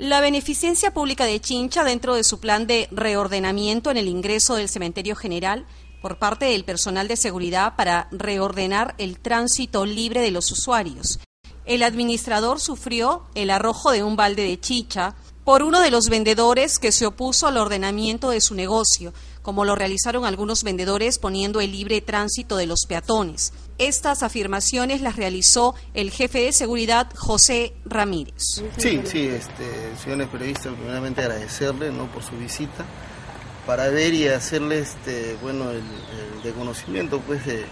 La Beneficencia Pública de Chincha, dentro de su plan de reordenamiento en el ingreso del cementerio general, por parte del personal de seguridad para reordenar el tránsito libre de los usuarios. El administrador sufrió el arrojo de un balde de chicha por uno de los vendedores que se opuso al ordenamiento de su negocio, como lo realizaron algunos vendedores poniendo el libre tránsito de los peatones. Estas afirmaciones las realizó el jefe de seguridad José Ramírez. Sí, sí, este, señores periodistas, primeramente agradecerle ¿no? por su visita para ver y hacerle este, bueno, el, de conocimiento pues, de,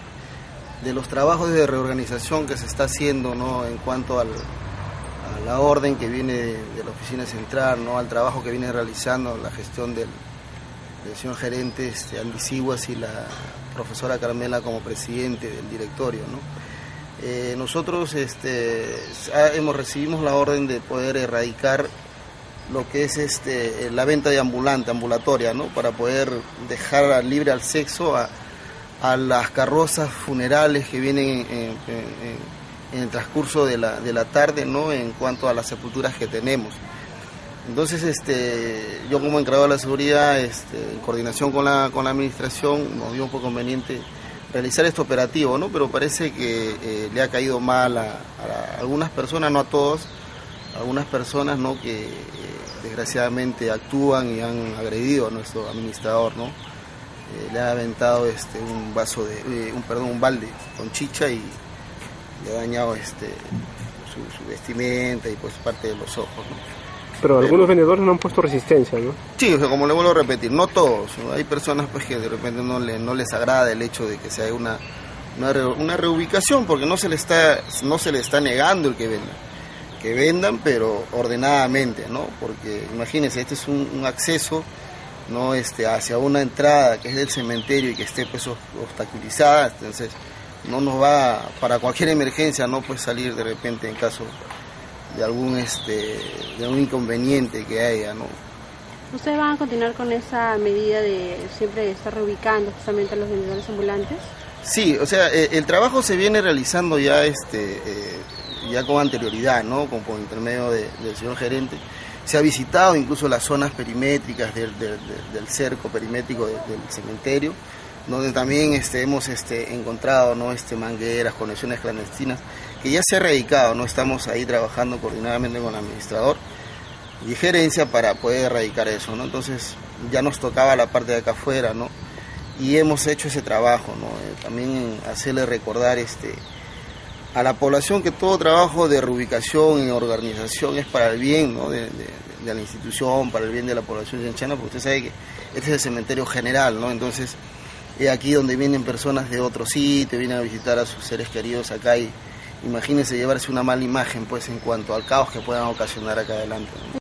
los trabajos de reorganización que se está haciendo ¿no? en cuanto al, a la orden que viene de, la oficina central, ¿no? al trabajo que viene realizando la gestión del, del señor gerente este, Andy y la profesora Carmela como presidente del directorio. Eh, nosotros este, hemos recibimos la orden de poder erradicar lo que es este, la venta de ambulante, ambulatoria, para poder dejar libre al sexo a, las carrozas funerales que vienen en, el transcurso de la, de la tarde en cuanto a las sepulturas que tenemos. Entonces, este, yo como encargado de la seguridad, este, en coordinación con la, con la administración, nos dio poco conveniente realizar este operativo, ¿no? Pero parece que eh, le ha caído mal a, algunas personas, no a todos, algunas personas, ¿no? Que eh, desgraciadamente actúan y han agredido a nuestro administrador, ¿no? Eh, le ha aventado este, un vaso de, un perdón, un balde con chicha y le ha dañado este, su, su vestimenta y pues parte de los ojos, ¿no? Pero algunos vendedores no han puesto resistencia, ¿no? Sí, como le vuelvo a repetir, no todos. Hay personas pues que de repente no, le, no les agrada el hecho de que sea una, una, reubicación, porque no se le está no está negando el que vendan. Que vendan, pero ordenadamente, ¿no? Porque imagínense, este es un, acceso no este hacia una entrada que es del cementerio y que esté pues obstaculizada, entonces no nos va para cualquier emergencia no puede salir de repente en caso de algún este de algún inconveniente que haya, ¿no? ¿Ustedes van a continuar con esa medida de siempre estar reubicando justamente a los vendedores ambulantes? Sí, o sea, eh, el trabajo se viene realizando ya este eh, ya con anterioridad, ¿no? Con, por intermedio del señor gerente. Se ha visitado incluso las zonas perimétricas del, cerco perimétrico del cementerio donde también este, hemos este, encontrado ¿no? este, mangueras, conexiones clandestinas, que ya se ha erradicado, ¿no? estamos ahí trabajando coordinadamente con el administrador y gerencia para poder erradicar eso, ¿no? entonces ya nos tocaba la parte de acá afuera, ¿no? y hemos hecho ese trabajo, ¿no? Eh, también hacerle recordar este, a la población que todo trabajo de reubicación y organización es para el bien ¿no? de, la institución, para el bien de la población chanchana, porque usted sabe que este es el cementerio general, ¿no? entonces es aquí donde vienen personas de otro sitio, vienen a visitar a sus seres queridos acá y imagínense llevarse una mala imagen pues en cuanto al caos que puedan ocasionar acá adelante.